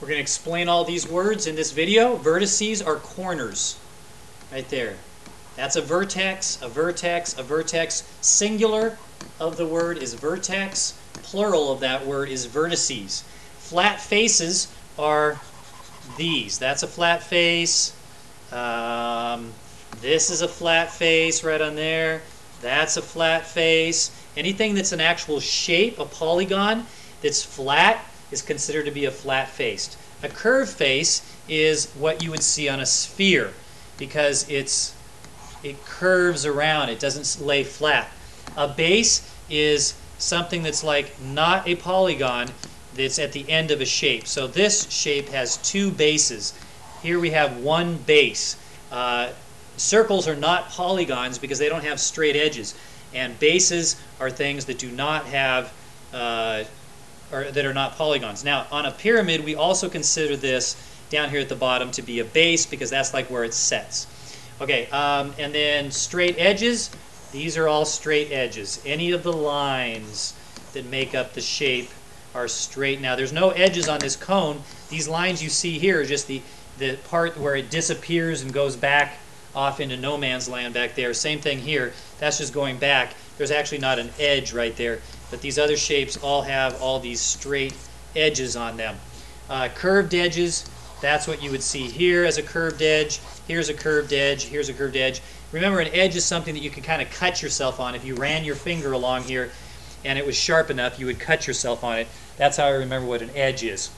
We're going to explain all these words in this video. Vertices are corners. Right there. That's a vertex, a vertex, a vertex. Singular of the word is vertex. Plural of that word is vertices. Flat faces are these. That's a flat face. Um, this is a flat face right on there. That's a flat face. Anything that's an actual shape, a polygon, that's flat is considered to be a flat face. A curved face is what you would see on a sphere because it's it curves around, it doesn't lay flat. A base is something that's like not a polygon that's at the end of a shape. So this shape has two bases. Here we have one base. Uh, circles are not polygons because they don't have straight edges. And bases are things that do not have, uh, or that are not polygons. Now, on a pyramid, we also consider this down here at the bottom to be a base because that's like where it sets. Okay, um, and then straight edges. These are all straight edges. Any of the lines that make up the shape are straight. Now, there's no edges on this cone. These lines you see here are just the, the part where it disappears and goes back off into no man's land back there. Same thing here. That's just going back. There's actually not an edge right there. But these other shapes all have all these straight edges on them. Uh, curved edges, that's what you would see here as a curved edge. Here's a curved edge. Here's a curved edge. Remember, an edge is something that you can kind of cut yourself on. If you ran your finger along here and it was sharp enough, you would cut yourself on it. That's how I remember what an edge is.